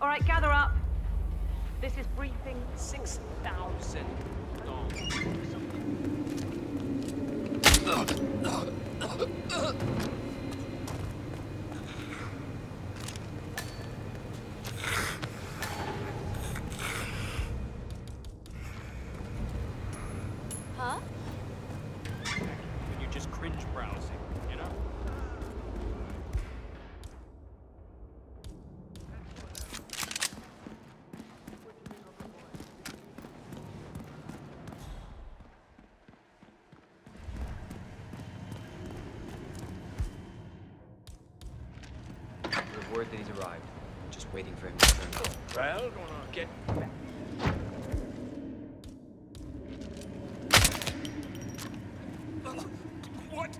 All right, gather up. This is briefing 6,000 Huh? When you just cringe browsing, you know? We have word that he's arrived. Just waiting for him to turn up. Well, gonna get What?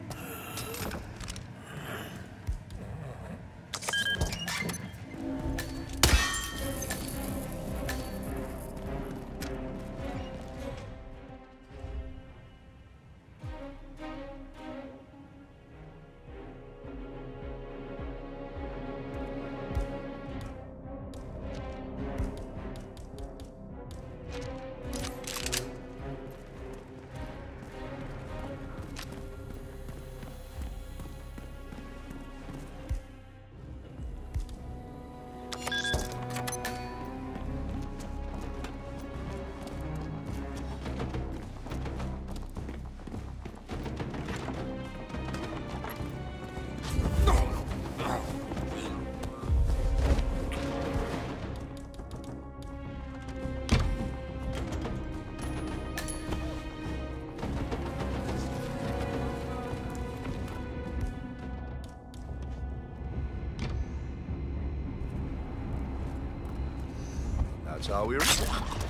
That's how we.